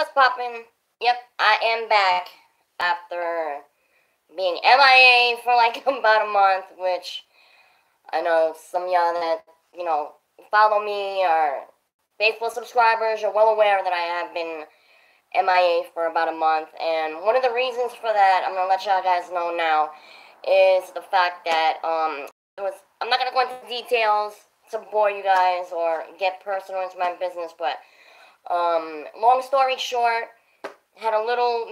what's poppin'? Yep, I am back after being MIA for like about a month, which I know some of y'all that, you know, follow me or faithful subscribers are well aware that I have been MIA for about a month. And one of the reasons for that, I'm going to let y'all guys know now, is the fact that um, it was, I'm not going to go into details to bore you guys or get personal into my business, but um, long story short, had a little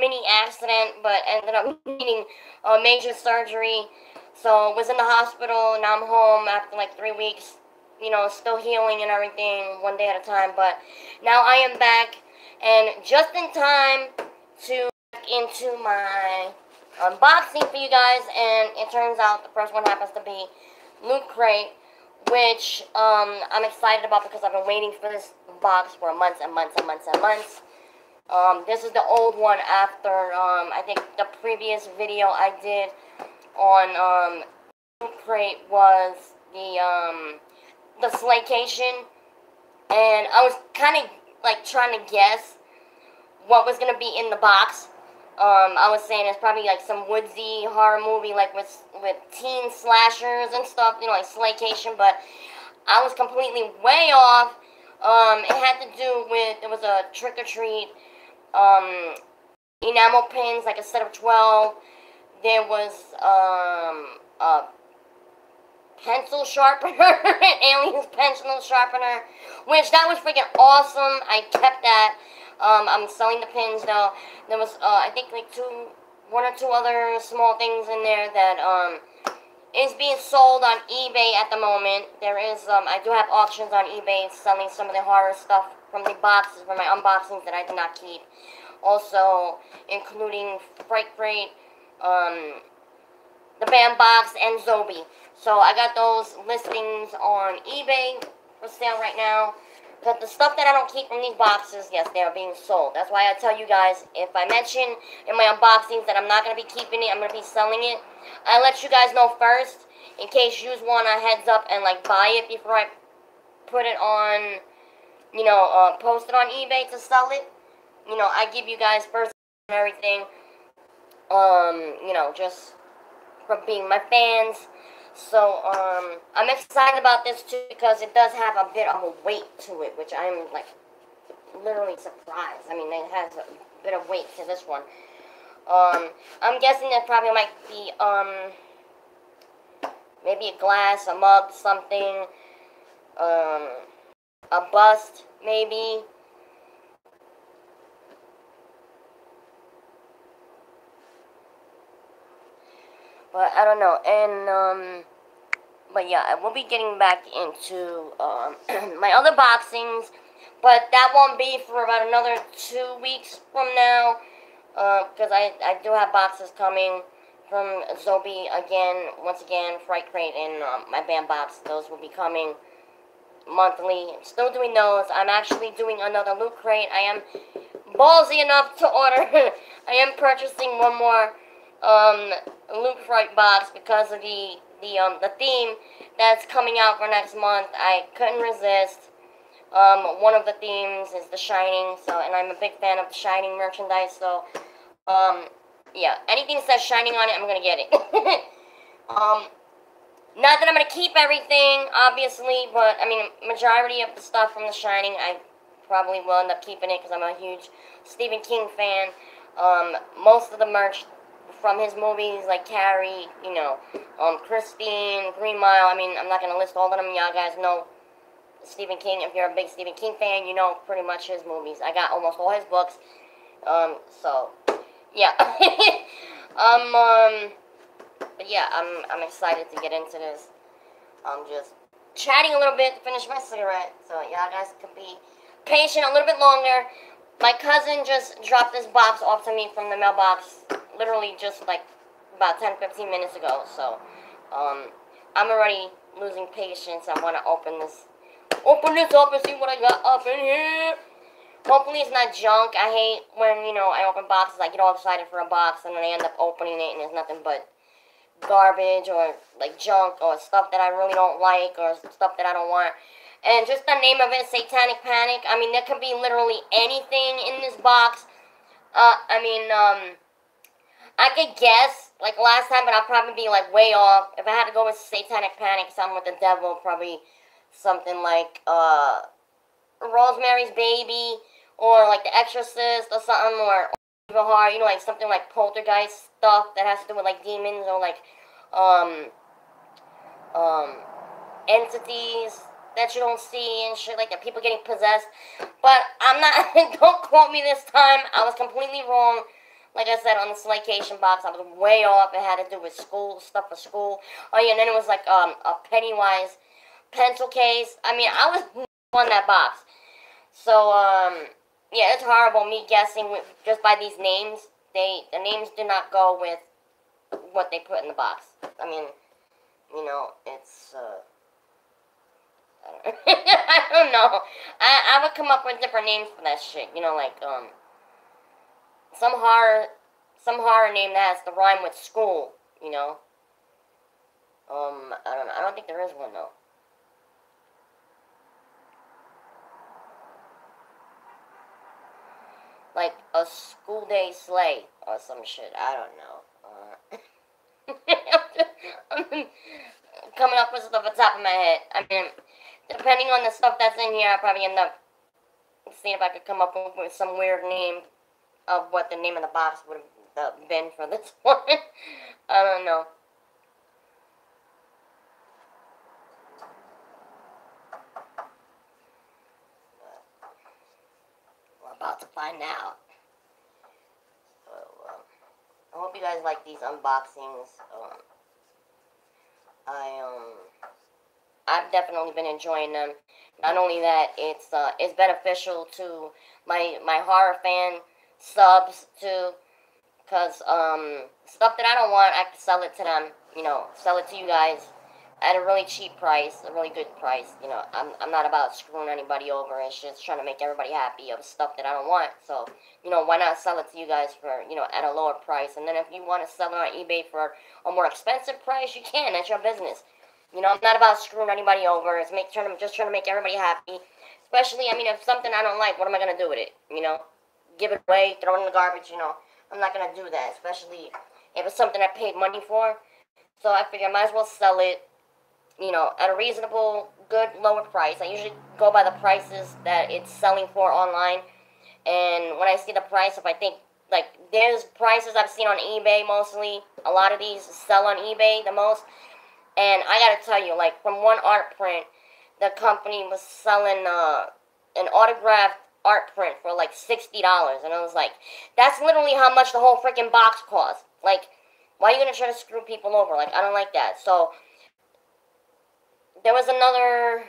mini accident, but ended up needing a major surgery. So I was in the hospital. Now I'm home after like three weeks. You know, still healing and everything, one day at a time. But now I am back, and just in time to into my unboxing for you guys. And it turns out the first one happens to be Loot Crate which um, I'm excited about because I've been waiting for this box for months and months and months and months. Um, this is the old one after, um, I think the previous video I did on um, Crate was the, um, the Slaycation. And I was kind of, like, trying to guess what was going to be in the box. Um, I was saying it's probably like some woodsy horror movie, like with with teen slashers and stuff, you know, like Slaycation. But I was completely way off. Um, it had to do with it was a trick or treat. Um, enamel pins, like a set of twelve. There was um a pencil sharpener, an aliens pencil sharpener, which that was freaking awesome. I kept that. Um, I'm selling the pins though. There was, uh, I think, like two, one or two other small things in there that um, is being sold on eBay at the moment. There is, um, I do have auctions on eBay selling some of the horror stuff from the boxes, from my unboxings that I did not keep. Also, including Fright Crate, um, the Bambox, and Zombie. So I got those listings on eBay for sale right now. But the stuff that I don't keep from these boxes, yes, they are being sold. That's why I tell you guys, if I mention in my unboxings that I'm not going to be keeping it, I'm going to be selling it, I let you guys know first, in case you want a heads up and, like, buy it before I put it on, you know, uh, post it on eBay to sell it. You know, I give you guys first and everything, um, you know, just from being my fans. So, um, I'm excited about this too because it does have a bit of a weight to it, which I'm, like, literally surprised. I mean, it has a bit of weight to this one. Um, I'm guessing it probably might be, um, maybe a glass, a mug, something, um, a bust, maybe. But I don't know. And, um, but yeah, I will be getting back into um, my other boxings. But that won't be for about another two weeks from now. Because uh, I, I do have boxes coming from Zombie again, once again, Fright Crate and um, my Bambox. Those will be coming monthly. Still doing those. I'm actually doing another Loot Crate. I am ballsy enough to order. I am purchasing one more um, Loot Fright box because of the the um the theme that's coming out for next month. I couldn't resist. Um, one of the themes is The Shining, so and I'm a big fan of The Shining merchandise. So, um, yeah, anything that says Shining on it, I'm gonna get it. um, not that I'm gonna keep everything, obviously, but I mean, majority of the stuff from The Shining, I probably will end up keeping it because I'm a huge Stephen King fan. Um, most of the merch from his movies like Carrie, you know, um, Christine, Green Mile. I mean, I'm not gonna list all of them. Y'all guys know Stephen King. If you're a big Stephen King fan, you know pretty much his movies. I got almost all his books. Um, so yeah. um, um, but yeah, I'm I'm excited to get into this. I'm just chatting a little bit to finish my cigarette, so y'all guys can be patient a little bit longer. My cousin just dropped this box off to me from the mailbox literally just like about 10, 15 minutes ago. So, um, I'm already losing patience. I want to open this, open this up and see what I got up in here. Hopefully it's not junk. I hate when, you know, I open boxes, I get all excited for a box, and then I end up opening it, and there's nothing but garbage, or, like, junk, or stuff that I really don't like, or stuff that I don't want. And just the name of it, Satanic Panic. I mean, there could be literally anything in this box. Uh, I mean, um, I could guess, like last time, but I'll probably be like way off. If I had to go with Satanic Panic, something with the devil, probably something like, uh, Rosemary's Baby, or like The Exorcist, or something, or Evil Heart, you know, like something like poltergeist stuff that has to do with like demons, or like, um, um, entities that you don't see and shit like that. People getting possessed. But I'm not, don't quote me this time. I was completely wrong. Like I said, on the Slaycation box, I was way off. It had to do with school, stuff for school. Oh yeah, and then it was like um, a Pennywise pencil case. I mean, I was on that box. So, um, yeah, it's horrible me guessing with, just by these names. They The names do not go with what they put in the box. I mean, you know, it's, uh, I don't know. I, I would come up with different names for that shit. You know, like, um, some horror, some horror name that has to rhyme with school, you know. Um, I don't know. I don't think there is one, though. Like a school day sleigh or some shit. I don't know. Uh, coming up with stuff the top of my head. I mean, depending on the stuff that's in here, I'll probably end up seeing if I could come up with some weird name of what the name of the box would have been for this one. I don't know. We're about to find out. So, um, I hope you guys like these unboxings. Um, I, um, I've definitely been enjoying them. Not only that, it's uh, it's beneficial to my my horror fan subs too, cause um stuff that I don't want, I can sell it to them. You know, sell it to you guys at a really cheap price, a really good price. You know, I'm I'm not about screwing anybody over. It's just trying to make everybody happy of stuff that I don't want. So you know, why not sell it to you guys for you know at a lower price? And then if you want to sell it on eBay for a more expensive price, you can. That's your business. You know, I'm not about screwing anybody over. It's make trying to just trying to make everybody happy. Especially, I mean, if something I don't like, what am I gonna do with it? You know, give it away, throw it in the garbage. You know, I'm not gonna do that. Especially if it's something I paid money for. So I figure I might as well sell it. You know, at a reasonable, good, lower price. I usually go by the prices that it's selling for online. And when I see the price, if I think like there's prices I've seen on eBay mostly. A lot of these sell on eBay the most. And I gotta tell you, like from one art print, the company was selling uh, an autographed art print for like sixty dollars, and I was like, that's literally how much the whole freaking box cost. Like, why are you gonna try to screw people over? Like, I don't like that. So there was another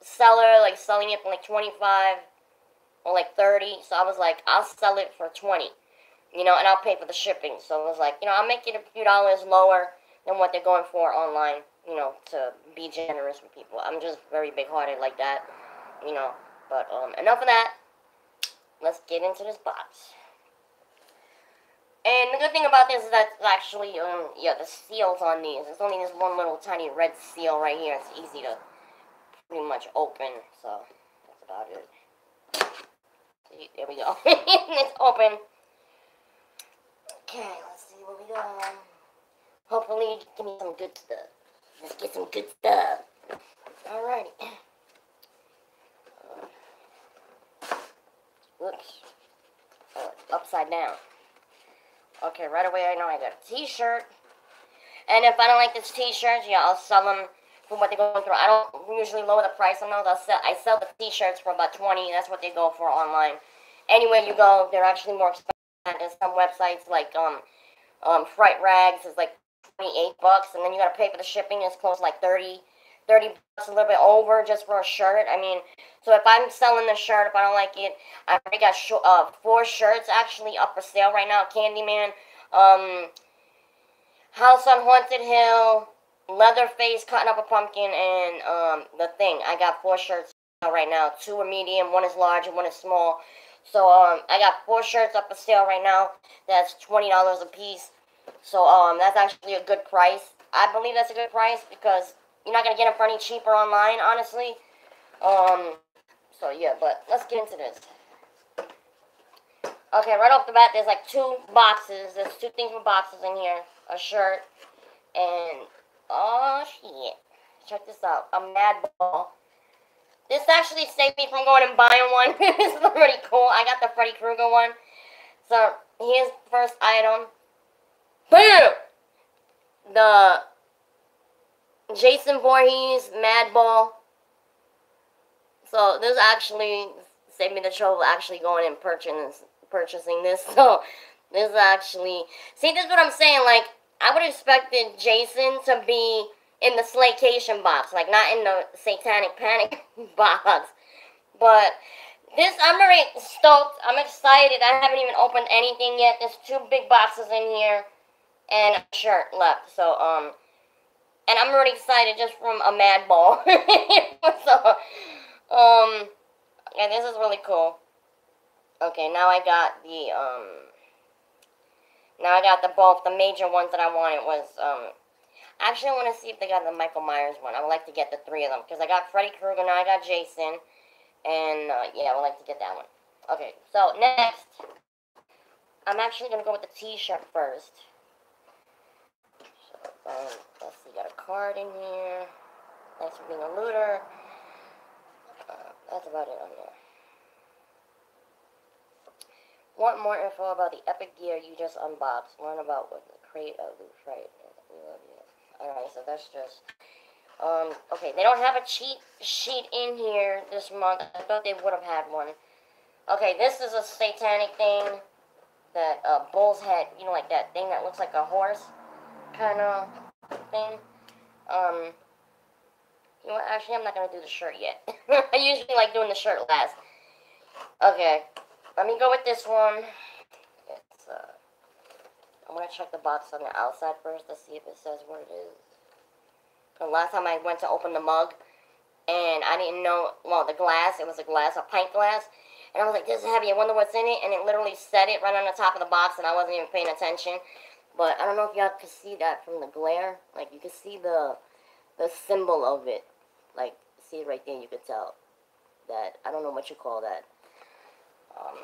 seller like selling it for like twenty five or like thirty. So I was like, I'll sell it for twenty, you know, and I'll pay for the shipping. So it was like, you know, I'll make it a few dollars lower than what they're going for online, you know, to be generous with people. I'm just very big-hearted like that, you know. But um, enough of that. Let's get into this box. And the good thing about this is that actually, um, yeah, the seals on these. It's only this one little tiny red seal right here. It's easy to pretty much open. So, that's about it. There we go. it's open. Okay, let's see what we got. Hopefully, give me some good stuff. Let's get some good stuff. Alrighty. Upside down. Okay, right away I know I got a t-shirt. And if I don't like this t-shirt, yeah, I'll sell them for what they're going through. I don't usually lower the price on those. I'll sell, I sell the t-shirts for about 20 That's what they go for online. Anywhere you go, they're actually more expensive. There's some websites like um, um, Fright Rags is like 28 bucks, and then you gotta pay for the shipping. It's close like 30, 30 bucks, a little bit over just for a shirt. I mean, so if I'm selling the shirt, if I don't like it, I already got sh- uh, four shirts actually up for sale right now. Candyman, um, House on Haunted Hill, Leatherface cutting up a pumpkin, and um, the thing. I got four shirts right now. Two are medium, one is large, and one is small. So um, I got four shirts up for sale right now. That's twenty dollars a piece. So um, that's actually a good price. I believe that's a good price because you're not gonna get them for any cheaper online, honestly. Um, so yeah, but let's get into this. Okay, right off the bat, there's like two boxes. There's two things with boxes in here. A shirt and, oh shit. Check this out. A Mad Ball. This actually saved me from going and buying one. this is pretty cool. I got the Freddy Krueger one. So, here's the first item. Bam! The Jason Voorhees Madball. So, this actually saved me the trouble of actually going and purchasing, purchasing this. So, this is actually... See, this is what I'm saying. Like, I would expected Jason to be in the Slaycation box, like not in the Satanic Panic box. But this, I'm very stoked. I'm excited. I haven't even opened anything yet. There's two big boxes in here and a shirt left. So, um, and I'm already excited just from a mad ball. so, um, yeah, this is really cool. Okay, now I got the, um, now I got the both, the major ones that I wanted was, um, I Actually, I want to see if they got the Michael Myers one. I would like to get the three of them. Because I got Freddy Krueger, now I got Jason. And, uh, yeah, I would like to get that one. Okay, so next. I'm actually going to go with the t-shirt first. Um, let's see, got a card in here. Thanks for being a looter. Uh, that's about it on there. Want more info about the epic gear you just unboxed? Learn about what the crate of loot right. We love you. Alright, so that's just... Um, okay, they don't have a cheat sheet in here this month. I thought they would have had one. Okay, this is a satanic thing that uh, bull's head, you know, like that thing that looks like a horse kind of thing. Um, you know actually, I'm not going to do the shirt yet. I usually like doing the shirt last. Okay, let me go with this one. It's, uh, I'm going to check the box on the outside first to see if it says what it is. The last time I went to open the mug, and I didn't know, well, the glass, it was a glass, a pint glass, and I was like, this is heavy, I wonder what's in it, and it literally said it right on the top of the box, and I wasn't even paying attention. But I don't know if y'all could see that from the glare. Like, you could see the, the symbol of it. Like, see it right there, you could tell. That, I don't know what you call that. Um,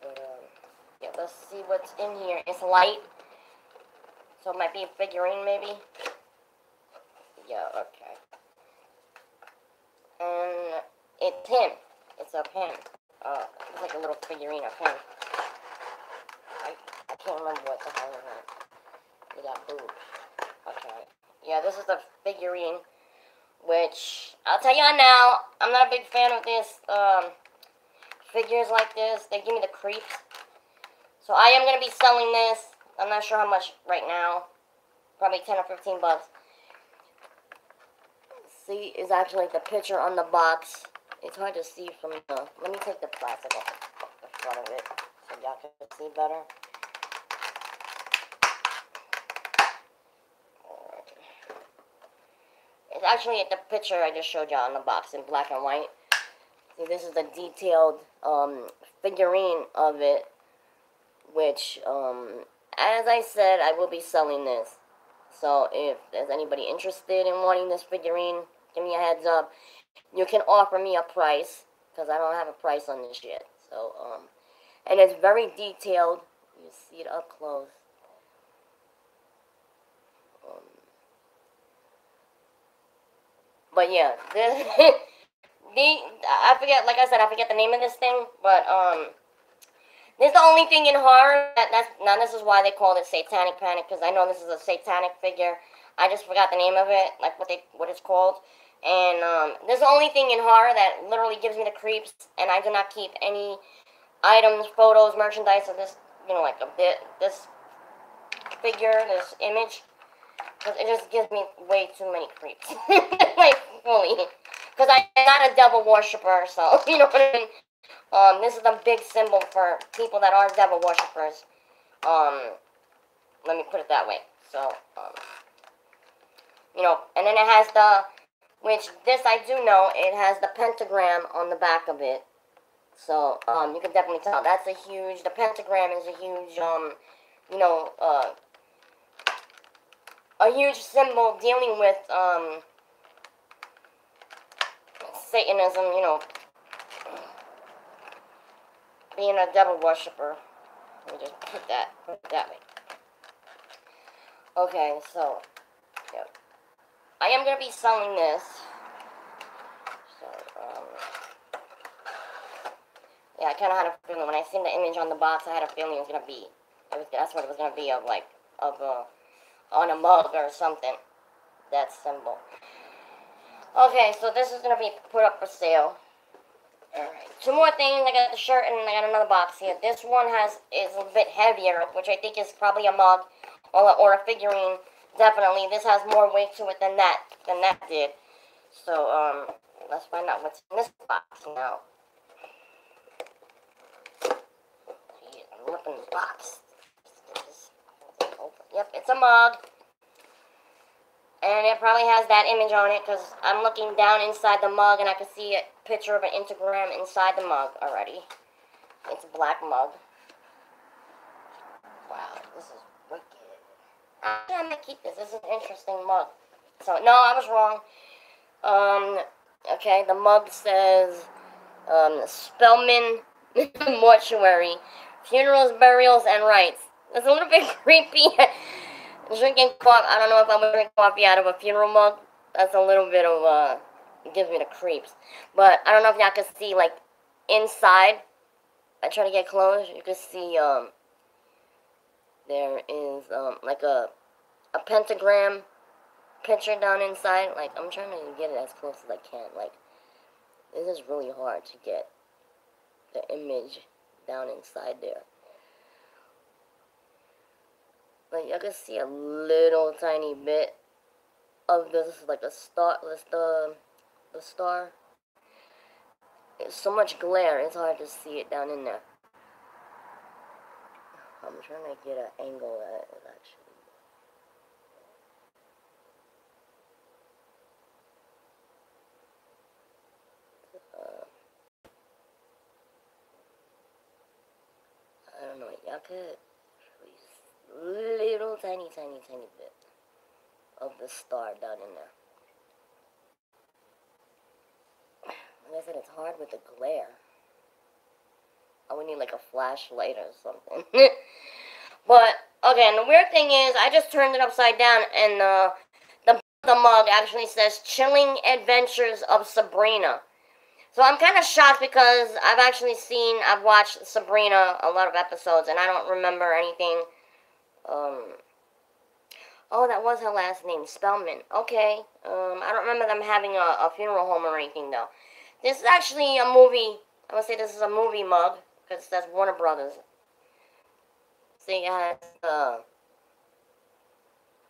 but, uh, yeah, let's see what's in here. It's light. So it might be a figurine, maybe. Yeah, okay. And it's him. It's a pin. Uh, it's like a little figurine of him. Can't remember what the hell is that. We got boobs. Okay. Yeah, this is a figurine. Which, I'll tell y'all now, I'm not a big fan of this, um, figures like this. They give me the creeps. So I am going to be selling this. I'm not sure how much right now. Probably 10 or 15 bucks. See, is actually the picture on the box. It's hard to see from the... Let me take the plastic off the front of it so y'all can see better. It's actually like the picture I just showed y'all on the box in black and white. See, this is the detailed um, figurine of it which, um, as I said, I will be selling this. So if there's anybody interested in wanting this figurine, give me a heads up. You can offer me a price, because I don't have a price on this yet. So, um, and it's very detailed. You see it up close. But yeah, the, I forget, like I said, I forget the name of this thing, but, um, this is the only thing in horror that that's now this is why they called it Satanic Panic because I know this is a satanic figure. I just forgot the name of it, like what they what it's called. And um, this is the only thing in horror that literally gives me the creeps, and I do not keep any items, photos, merchandise of this, you know, like a bit this figure, this image, because it just gives me way too many creeps, like fully. Because I'm not a devil worshiper, so you know what I mean. Um, this is a big symbol for people that are devil worshippers. Um, let me put it that way. So, um, you know, and then it has the, which this I do know, it has the pentagram on the back of it. So, um, you can definitely tell. That's a huge, the pentagram is a huge, um, you know, uh, a huge symbol dealing with, um, Satanism, you know, being a devil worshiper. Let me just put that, put that way. Okay, so, yep. I am going to be selling this. So, um, yeah, I kind of had a feeling, when I seen the image on the box, I had a feeling it was going to be, it was, that's what it was going to be of, like, of, uh, on a mug or something. That symbol. Okay, so this is going to be put up for sale. Alright, two more things. I got the shirt and I got another box here. This one has is a bit heavier, which I think is probably a mug or, a, or a figurine. Definitely, this has more weight to it than that than that did. So, um, let's find out what's in this box now. Jeez, I'm ripping the box. Yep, it's a mug. And it probably has that image on it because I'm looking down inside the mug and I can see a picture of a pentagram inside the mug already. It's a black mug. Wow, this is wicked. I'm gonna keep this. This is an interesting mug. So, no, I was wrong. Um, okay, the mug says, um, Spellman Mortuary. Funerals, burials, and rites. It's a little bit creepy. Drinking coffee, I don't know if I'm gonna drink coffee out of a funeral mug. That's a little bit of, uh, gives me the creeps. But I don't know if y'all can see, like, inside. I try to get close. You can see, um, there is, um, like a, a pentagram picture down inside. Like, I'm trying to get it as close as I can. Like, this is really hard to get the image down inside there. Like I can see a little tiny bit of this, like a star, this the the star. It's so much glare, it's hard to see it down in there. I'm trying to get an angle at it actually. Uh, I don't know, y'all could tiny, tiny, tiny bit of the star down in there. Like I said, it's hard with the glare. I would need like a flashlight or something. but, okay, and the weird thing is, I just turned it upside down and uh, the, the mug actually says Chilling Adventures of Sabrina. So I'm kind of shocked because I've actually seen, I've watched Sabrina a lot of episodes and I don't remember anything um, oh, that was her last name, Spellman. Okay. Um, I don't remember them having a, a funeral home or anything, though. This is actually a movie. I would say this is a movie mug, because that's Warner Brothers. See, it has uh,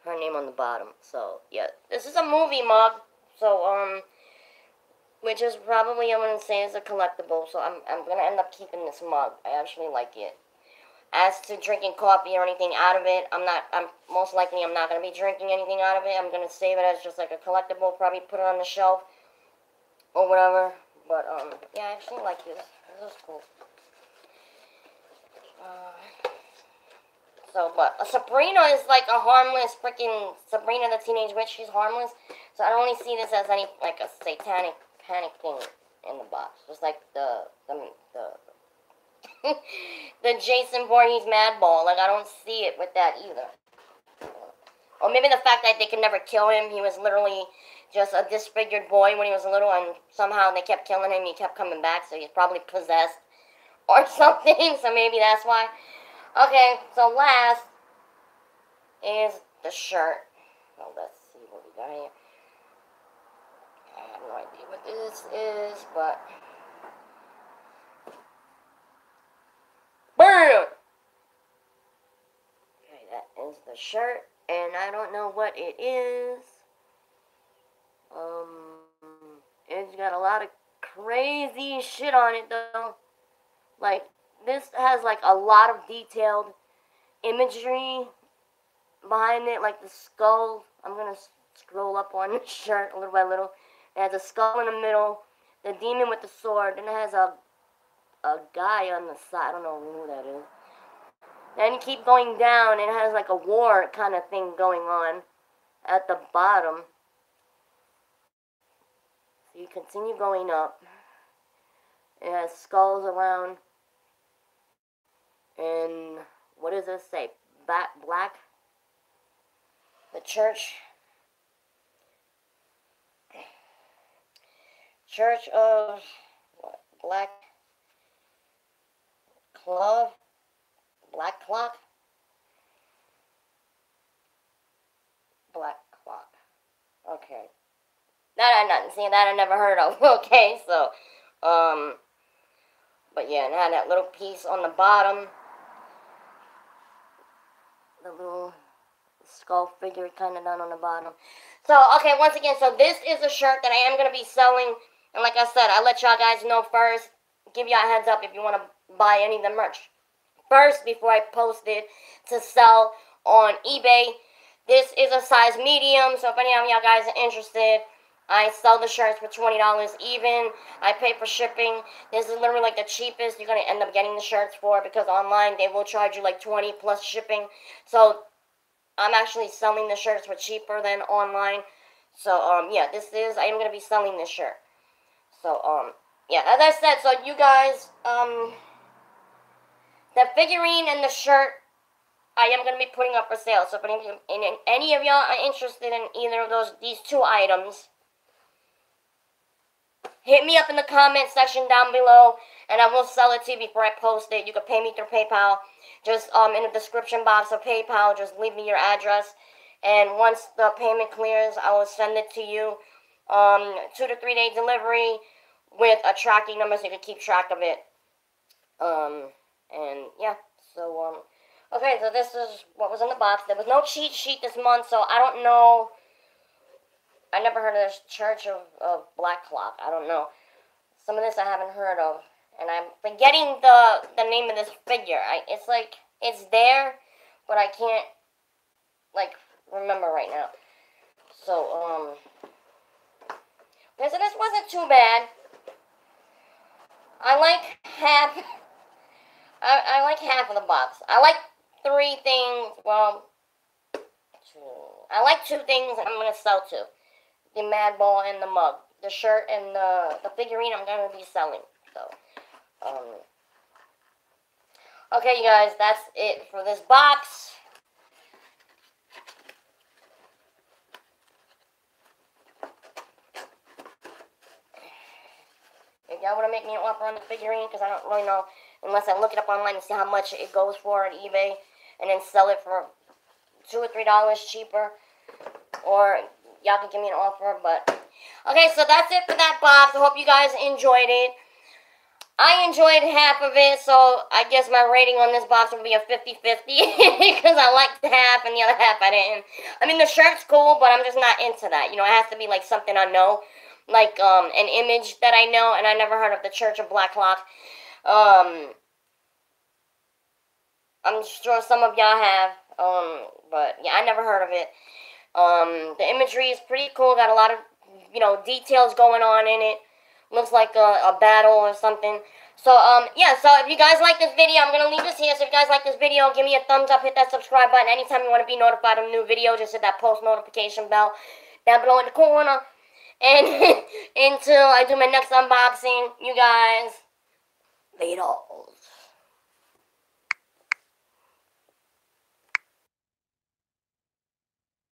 her name on the bottom. So, yeah. This is a movie mug. So, um, which is probably, I'm going to say, is a collectible. So, I'm, I'm going to end up keeping this mug. I actually like it. As to drinking coffee or anything out of it, I'm not, I'm most likely I'm not going to be drinking anything out of it. I'm going to save it as just like a collectible, probably put it on the shelf or whatever. But, um, yeah, I actually like this. This is cool. Uh, so, but Sabrina is like a harmless freaking Sabrina the Teenage Witch. She's harmless. So I don't really see this as any, like, a satanic panic thing in the box. Just like the, the, the the Jason Voorhees Madball. Like, I don't see it with that either. Or maybe the fact that they could never kill him. He was literally just a disfigured boy when he was little, and somehow they kept killing him. He kept coming back, so he's probably possessed or something. So maybe that's why. Okay, so last is the shirt. Well, let's see what we got here. I have no idea what this is, but Okay, that is the shirt, and I don't know what it is. Um, it's got a lot of crazy shit on it, though. Like, this has, like, a lot of detailed imagery behind it, like the skull. I'm gonna scroll up on the shirt a little by little. It has a skull in the middle, the demon with the sword, and it has a a guy on the side. I don't know who that is. Then keep going down, it has like a war kind of thing going on at the bottom. So you continue going up. It has skulls around. And what does this say? Black, black. The church. Church of what, Black Club. Black Clock. Black Clock. Okay. That I not see that I never heard of. okay, so um but yeah, and had that little piece on the bottom. The little skull figure kind of down on the bottom. So, okay, once again, so this is a shirt that I am going to be selling. And like I said, I let y'all guys know first. Give y'all a heads up if you want to buy any of the merch. First, before I post it to sell on eBay. This is a size medium, so if any of y'all guys are interested, I sell the shirts for $20 even. I pay for shipping. This is literally like the cheapest you're going to end up getting the shirts for because online they will charge you like 20 plus shipping. So I'm actually selling the shirts for cheaper than online. So um yeah, this is I am going to be selling this shirt. So um yeah, as I said, so you guys um the figurine and the shirt I am going to be putting up for sale. So if any, any of y'all are interested in either of those these two items, hit me up in the comment section down below and I will sell it to you before I post it. You can pay me through PayPal. Just um in the description box of PayPal, just leave me your address. And once the payment clears, I will send it to you. Um, two to three day delivery with a tracking number so you can keep track of it. Um, and yeah, so um, okay, so this is what was in the box. There was no cheat sheet this month, so I don't know I never heard of this Church of, of Black Clock. I don't know. Some of this I haven't heard of. And I'm forgetting the the name of this figure. I, it's like, it's there, but I can't, like, remember right now. So, um, okay, this wasn't too bad. I like half, I, I like half of the box. I like three things, well, two, I like two things I'm going to sell two the Mad Ball and the mug. The shirt and the, the figurine I'm going to be selling. So, um, okay, you guys, that's it for this box. If y'all want to make me an offer on the figurine, because I don't really know, unless I look it up online and see how much it goes for on eBay, and then sell it for two or three dollars cheaper, or y'all can give me an offer. But okay, so that's it for that box. I hope you guys enjoyed it. I enjoyed half of it, so I guess my rating on this box would be a 50-50 because I liked half and the other half I didn't. I mean, the shirt's cool, but I'm just not into that. You know, it has to be like something I know, like um, an image that I know, and I never heard of the Church of Black Clock. Um, I'm sure some of y'all have, um, but yeah, I never heard of it. Um, the imagery is pretty cool. Got a lot of, you know, details going on in it. Looks like a, a battle or something. So, um, yeah, so if you guys like this video, I'm going to leave this here. So if you guys like this video, give me a thumbs up, hit that subscribe button. Anytime you want to be notified of a new video, just hit that post notification bell down below in the corner. And until I do my next unboxing, you guys, Beatles.